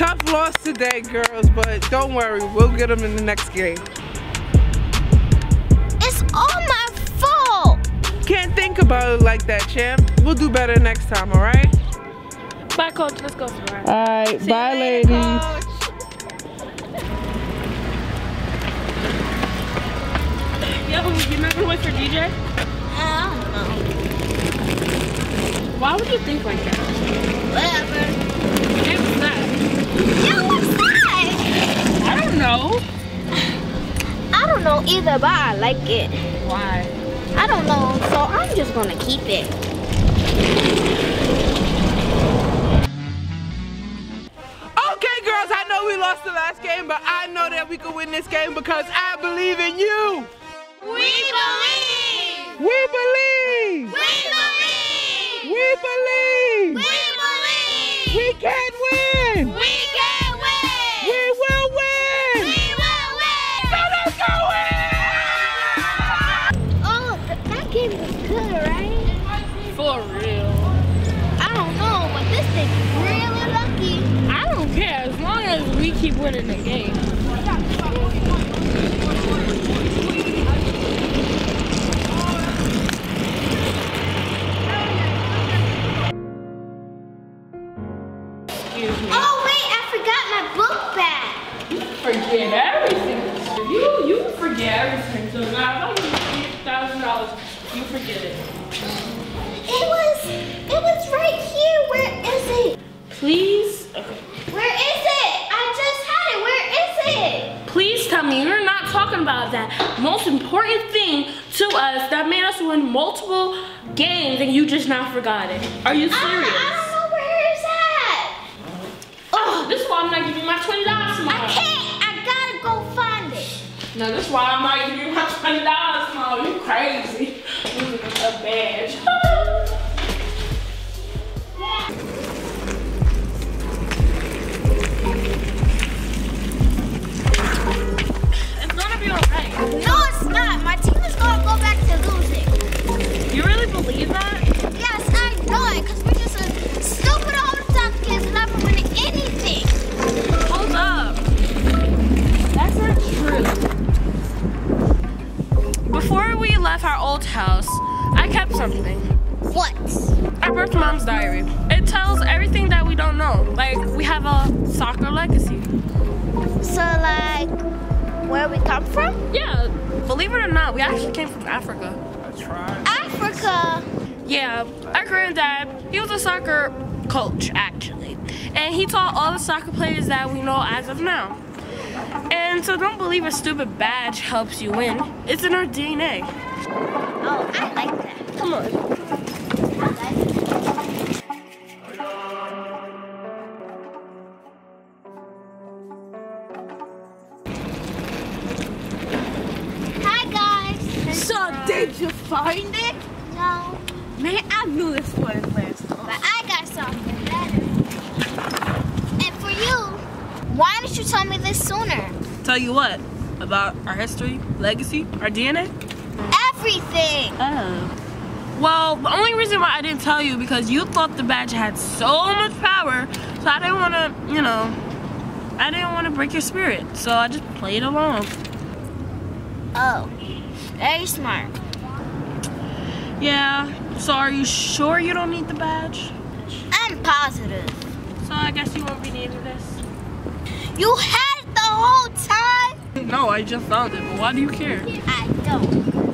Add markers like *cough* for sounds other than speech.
Tough loss today, girls, but don't worry, we'll get them in the next game. It's all my fault. Can't think about it like that, champ. We'll do better next time, all right? Bye, coach. Let's go somewhere. All right, See bye, later, ladies. Coach. *laughs* Yo, you're not gonna for DJ? I don't know. Why would you think like that? Whatever. It was that. Yeah, what's that? I don't know. I don't know either, but I like it. Why? I don't know, so I'm just gonna keep it. Okay, girls, I know we lost the last game, but I know that we can win this game because I believe in you. We believe! We believe. We believe! We believe. We believe! We can winning the game. Excuse me. Oh, wait, I forgot my book bag. Forget everything. You you forget everything. So now if I give you thousand dollars, you forget it. It was, it was right here. Where is it? Please, multiple games and you just now forgot it. Are you ah, I, I serious? don't know where it's at. Oh, this is why I'm not giving you my twenty dollars I can't. I gotta go find it. No, this is why I'm not giving you my twenty dollars tomorrow. You crazy? Losing a badge. Before we left our old house, I kept something. What? Our birth mom's diary. It tells everything that we don't know. Like, we have a soccer legacy. So, like, where we come from? Yeah, believe it or not, we actually came from Africa. Africa. Yeah, our granddad, he was a soccer coach, actually. And he taught all the soccer players that we know as of now. And so don't believe a stupid badge helps you win. It's in our DNA. Oh, I like that. Come on. I like it. Hi guys. So did you find it? No, Man, I knew this was last time. but I got something better. And for you, why didn't you tell me this sooner? Tell you what about our history, legacy, our DNA. Everything. Oh. Well, the only reason why I didn't tell you because you thought the badge had so much power, so I didn't want to, you know, I didn't want to break your spirit, so I just played along. Oh, very smart. Yeah. So are you sure you don't need the badge? I'm positive. So I guess you won't be needing this. You had it the whole time. No, I just found it. But why do you care? I don't.